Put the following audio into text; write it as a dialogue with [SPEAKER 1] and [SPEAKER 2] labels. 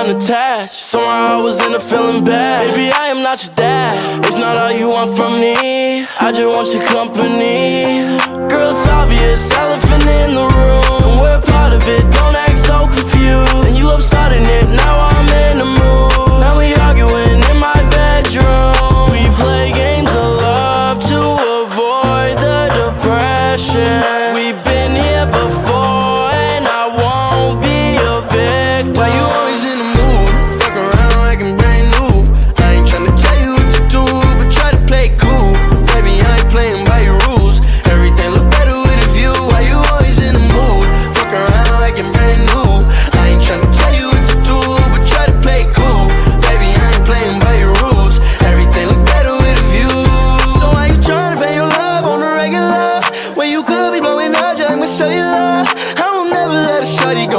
[SPEAKER 1] unattached. Somehow I was in a feeling bad. Baby, I am not your dad. It's not all you want from me. I just want your company. Girl, it's obvious, elephant in the room.